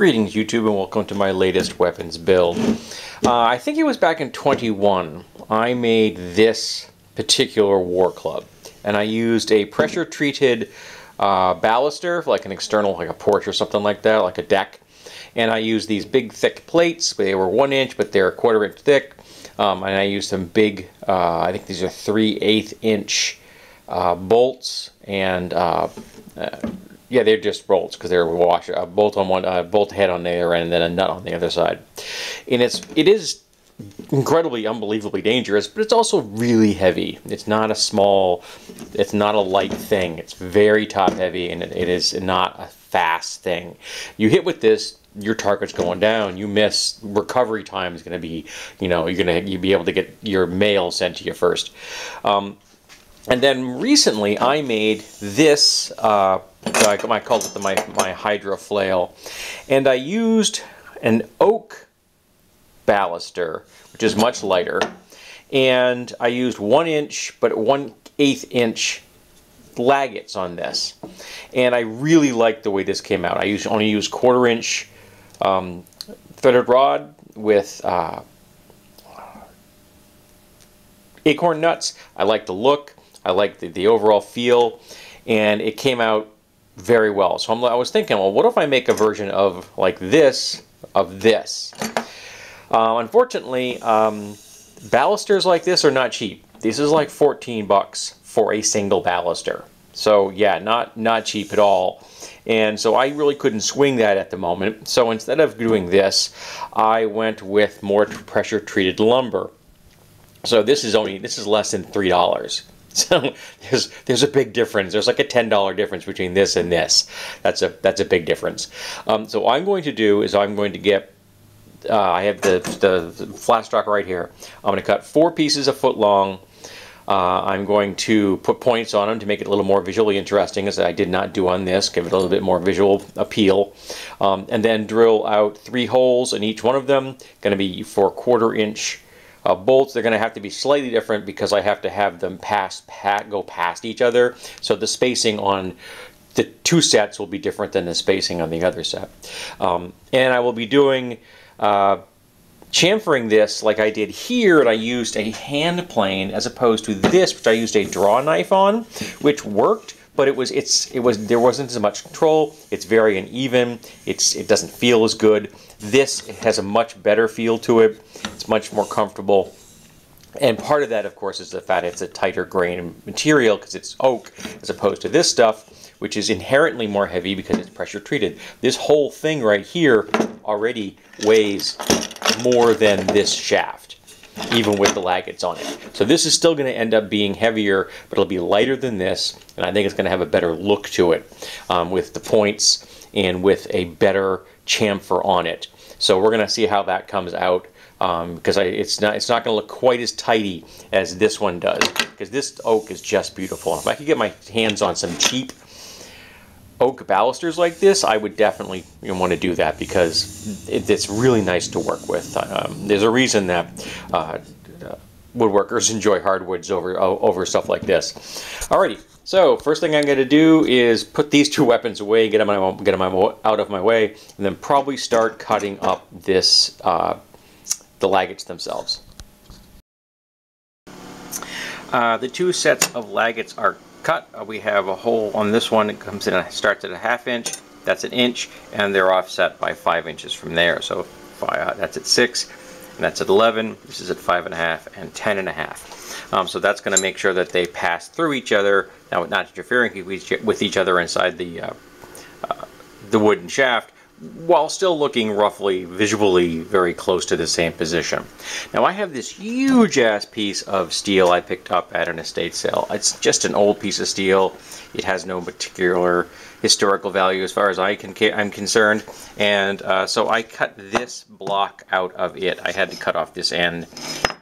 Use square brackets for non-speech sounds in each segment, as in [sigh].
Greetings YouTube and welcome to my latest weapons build. Uh, I think it was back in 21 I made this particular war club and I used a pressure treated uh, baluster like an external like a porch or something like that like a deck and I used these big thick plates they were one inch but they're a quarter inch thick um, and I used some big uh, I think these are 3 8 inch uh, bolts and uh, uh, yeah, they're just bolts because they're wash a bolt on one, a bolt head on the other end, and then a nut on the other side. And it's it is incredibly, unbelievably dangerous, but it's also really heavy. It's not a small, it's not a light thing. It's very top heavy, and it, it is not a fast thing. You hit with this, your target's going down. You miss, recovery time is going to be, you know, you're going to you be able to get your mail sent to you first. Um, and then recently I made this, uh, I, I called it the, my, my Hydra flail, and I used an oak baluster, which is much lighter, and I used one inch, but one eighth inch laggets on this. And I really like the way this came out. I used, only used quarter inch um, threaded rod with uh, acorn nuts. I like the look. I like the, the overall feel, and it came out very well. So I'm, i was thinking, well, what if I make a version of like this, of this? Uh, unfortunately, um, balusters like this are not cheap. This is like 14 bucks for a single baluster. So yeah, not, not cheap at all. And so I really couldn't swing that at the moment. So instead of doing this, I went with more pressure treated lumber. So this is only, this is less than $3. [laughs] So there's there's a big difference. There's like a ten dollar difference between this and this. That's a that's a big difference. Um, so what I'm going to do is I'm going to get. Uh, I have the, the flat stock right here. I'm going to cut four pieces a foot long. Uh, I'm going to put points on them to make it a little more visually interesting, as I did not do on this, give it a little bit more visual appeal. Um, and then drill out three holes in each one of them, going to be for quarter inch uh, bolts, they're going to have to be slightly different because I have to have them pass, pat, go past each other. So the spacing on the two sets will be different than the spacing on the other set. Um, and I will be doing uh, chamfering this like I did here, and I used a hand plane as opposed to this, which I used a draw knife on, which worked, but it was it's it was there wasn't as much control. It's very uneven. It's it doesn't feel as good. This has a much better feel to it. It's much more comfortable. And part of that, of course, is the fact it's a tighter grain material because it's oak as opposed to this stuff, which is inherently more heavy because it's pressure treated. This whole thing right here already weighs more than this shaft even with the laggets on it. So this is still going to end up being heavier, but it'll be lighter than this, and I think it's going to have a better look to it um, with the points and with a better chamfer on it. So we're going to see how that comes out because um, it's not it's not going to look quite as tidy as this one does because this oak is just beautiful. If I could get my hands on some cheap oak balusters like this, I would definitely you know, want to do that because it, it's really nice to work with. Um, there's a reason that uh, woodworkers enjoy hardwoods over over stuff like this. Alrighty, so first thing I'm going to do is put these two weapons away, get them, get them out of my way, and then probably start cutting up this uh, the laggets themselves. Uh, the two sets of laggets are cut. Uh, we have a hole on this one. It comes in and starts at a half inch. That's an inch, and they're offset by five inches from there. So five, uh, that's at six, and that's at 11. This is at five and a half and ten and a half. Um, so that's going to make sure that they pass through each other, now not interfering with each other inside the uh, uh, the wooden shaft, while still looking roughly visually very close to the same position. Now I have this huge ass piece of steel I picked up at an estate sale. It's just an old piece of steel. It has no particular historical value as far as I can, I'm concerned. And uh, so I cut this block out of it. I had to cut off this end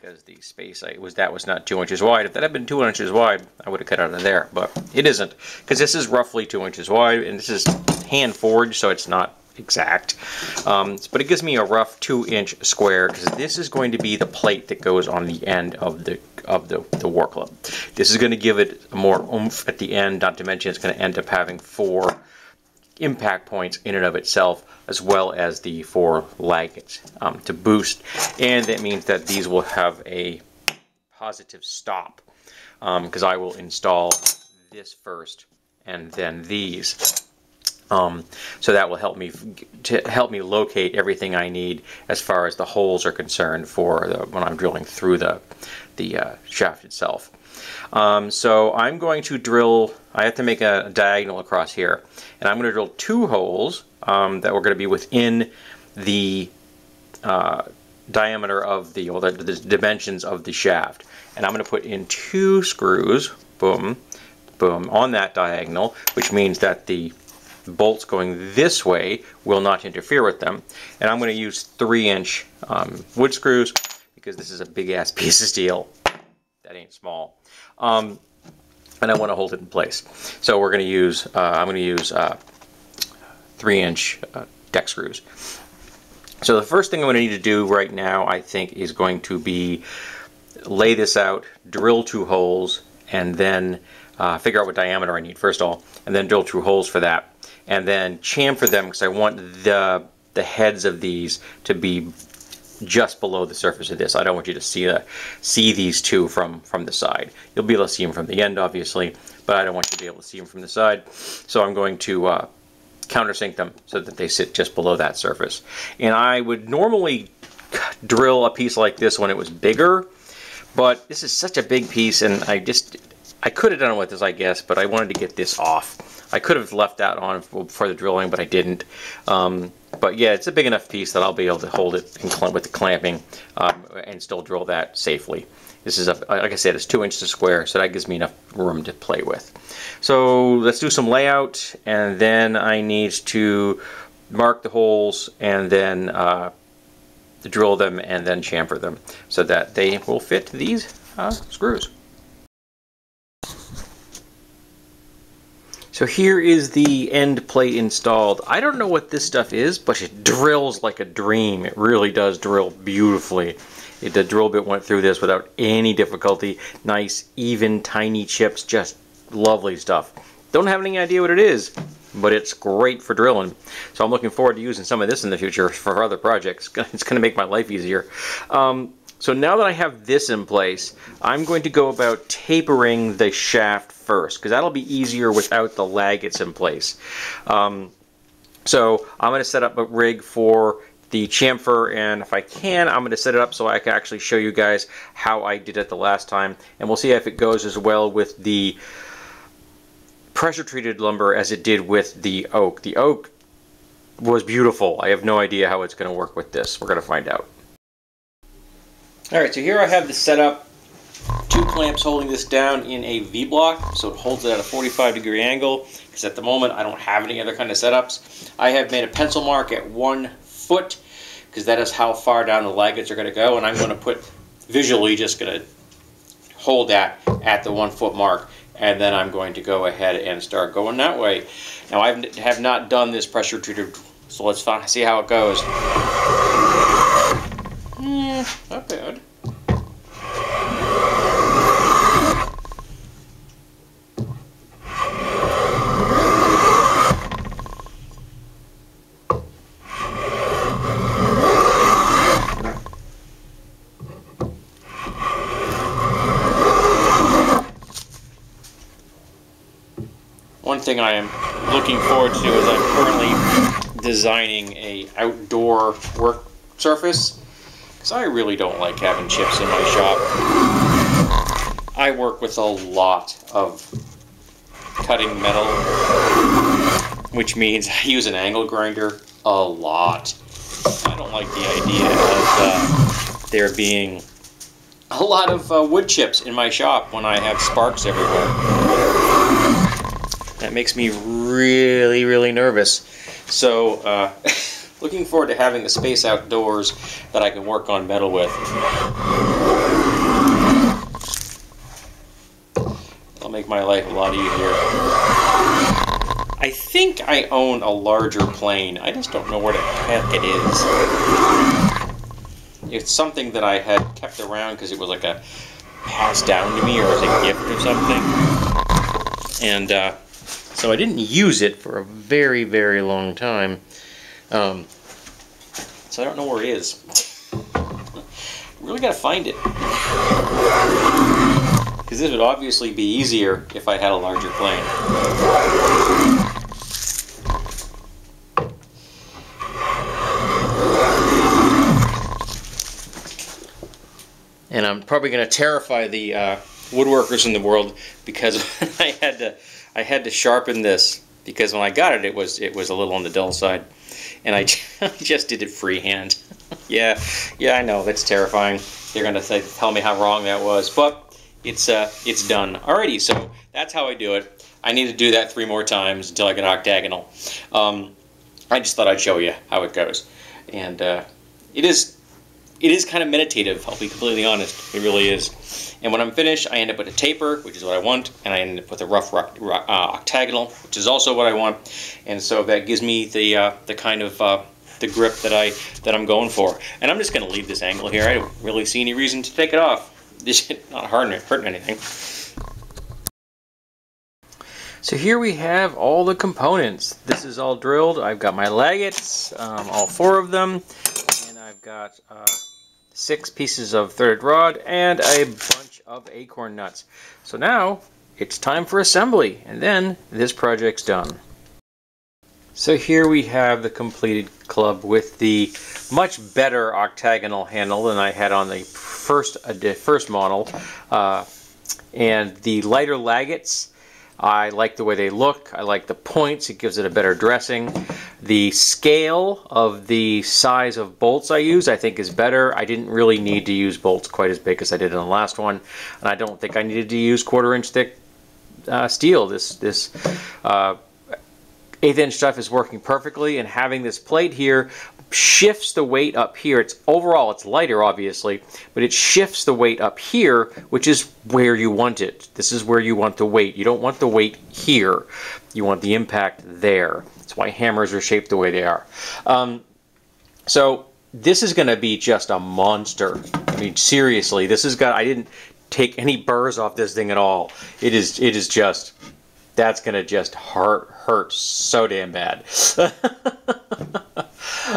because the space I was that was not two inches wide. If that had been two inches wide, I would have cut out of there, but it isn't because this is roughly two inches wide and this is hand forged, so it's not exact. Um, but it gives me a rough two inch square because this is going to be the plate that goes on the end of the of the, the war club. This is going to give it more oomph at the end, not to mention it's going to end up having four impact points in and of itself, as well as the four laggets um, to boost. And that means that these will have a positive stop because um, I will install this first and then these. Um, so that will help me to help me locate everything I need as far as the holes are concerned for the, when I'm drilling through the the uh, shaft itself. Um, so I'm going to drill, I have to make a, diagonal across here, and I'm going to drill two holes um, that were going to be within the uh, diameter of the, or the, the dimensions of the shaft. And I'm going to put in two screws, boom, boom, on that diagonal, which means that the bolts going this way will not interfere with them. And I'm going to use three inch um, wood screws because this is a big ass [laughs] piece of steel. That ain't small. Um, and I want to hold it in place. So we're going to use, uh, I'm going to use uh, three inch uh, deck screws. So the first thing I'm going to need to do right now, I think, is going to be lay this out, drill two holes, and then uh, figure out what diameter I need first of all, and then drill through holes for that, and then chamfer them because I want the the heads of these to be just below the surface of this. I don't want you to see the, see these two from, from the side. You'll be able to see them from the end, obviously, but I don't want you to be able to see them from the side. So I'm going to uh, countersink them so that they sit just below that surface. And I would normally drill a piece like this when it was bigger, but this is such a big piece, and I just, I could have done it with this, I guess, but I wanted to get this off. I could have left that on for the drilling, but I didn't. Um, but yeah, it's a big enough piece that I'll be able to hold it with the clamping um, and still drill that safely. This is, a, like I said, it's two inches square, so that gives me enough room to play with. So let's do some layout, and then I need to mark the holes and then uh, drill them and then chamfer them so that they will fit these uh, screws. So here is the end plate installed. I don't know what this stuff is, but it drills like a dream. It really does drill beautifully. It, the drill bit went through this without any difficulty. Nice, even, tiny chips, just lovely stuff. Don't have any idea what it is, but it's great for drilling. So I'm looking forward to using some of this in the future for other projects. [laughs] It's going to make my life easier. Um, so now that I have this in place, I'm going to go about tapering the shaft first, because that'll be easier without the laggets in place. Um, so I'm going to set up a rig for the chamfer and if I can I'm going to set it up so I can actually show you guys how I did it the last time and we'll see if it goes as well with the pressure treated lumber as it did with the oak. The oak was beautiful. I have no idea how it's going to work with this. We're going to find out. Alright, so here I have the setup. Two clamps holding this down in a V-block, so it holds it at a 45 degree angle, because at the moment I don't have any other kind of setups. I have made a pencil mark at one foot, because that is how far down the laggets are going to go, and I'm going to put, visually just going to hold that at the one foot mark, and then I'm going to go ahead and start going that way. Now I have not done this pressure treated, so let's see how it goes. Mm, not bad. One thing I am looking forward to is I'm currently designing a outdoor work surface because I really don't like having chips in my shop. I work with a lot of cutting metal, which means [laughs] I use an angle grinder a lot. I don't like the idea of uh, there being a lot of uh, wood chips in my shop when I have sparks everywhere. That makes me really, really nervous. So, uh, [laughs] looking forward to having the space outdoors that I can work on metal with. It'll make my life a lot easier. I think I own a larger plane. I just don't know where the heck it is. It's something that I had kept around because it was like a passed down to me or as a gift or something. And uh, So I didn't use it for a very, very long time. Um, so I don't know where it is. [laughs] really got to find it. Because this would obviously be easier if I had a larger plane. And I'm probably going to terrify the uh, woodworkers in the world because [laughs] I had to I had to sharpen this because when I got it it was it was a little on the dull side and I [laughs] just did it freehand. [laughs] yeah, yeah, I know that's terrifying. They're gonna tell me how wrong that was, but it's uh, it's done. Alrighty, so that's how I do it. I need to do that three more times until I get octagonal. Um, I just thought I'd show you how it goes, and uh, it is it is kind of meditative. I'll be completely honest. It really is. And when I'm finished, I end up with a taper, which is what I want, and I end up with a rough uh, octagonal, which is also what I want. And so that gives me the uh, the kind of uh, the grip that I that I'm going for. And I'm just going to leave this angle here. I don't really see any reason to take it off. [laughs] This not hurting hurting anything. So here we have all the components. This is all drilled. I've got my laggets, um, all four of them, and I've got uh, six pieces of threaded rod and a bunch of acorn nuts. So now it's time for assembly, and then this project's done. So here we have the completed club with the much better octagonal handle than I had on the first uh, first model, uh, and the lighter laggets. I like the way they look. I like the points. It gives it a better dressing. The scale of the size of bolts I use I think is better. I didn't really need to use bolts quite as big as I did in the last one. And I don't think I needed to use quarter inch thick uh, steel. This, this uh, eighth inch stuff is working perfectly and having this plate here shifts the weight up here. It's overall it's lighter obviously, but it shifts the weight up here, which is where you want it. This is where you want the weight. You don't want the weight here. You want the impact there. That's why hammers are shaped the way they are. Um, so this is going to be just a monster. I mean, seriously, this is got. I didn't take any burrs off this thing at all. It is. It is just. That's to just hurt hurt so damn bad. [laughs]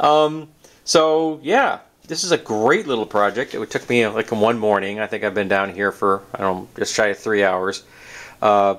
um, so yeah, this is a great little project. It took me like one morning. I think I've been down here for I don't just shy of three hours. Uh,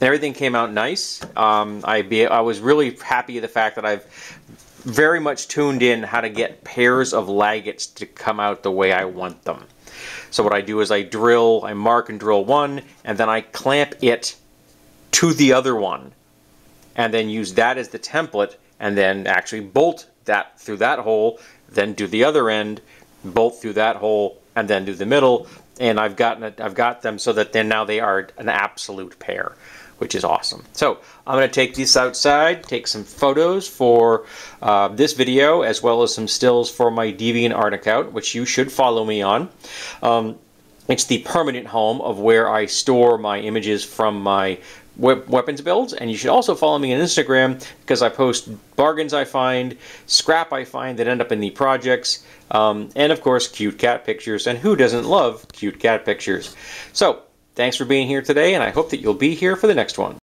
everything came out nice. Um, I be I was really happy the fact that I've very much tuned in how to get pairs of laggets to come out the way I want them. So what I do is I drill, I mark and drill one, and then I clamp it to the other one, and then use that as the template, and then actually bolt that through that hole, then do the other end, bolt through that hole, and then do the middle. And I've gotten it, I've got them so that then now they are an absolute pair which is awesome. So I'm going to take this outside, take some photos for uh, this video, as well as some stills for my DeviantArt account, which you should follow me on. Um, it's the permanent home of where I store my images from my weapons builds and you should also follow me on Instagram because I post bargains I find, scrap I find that end up in the projects, um, and of course cute cat pictures and who doesn't love cute cat pictures. So thanks for being here today and I hope that you'll be here for the next one.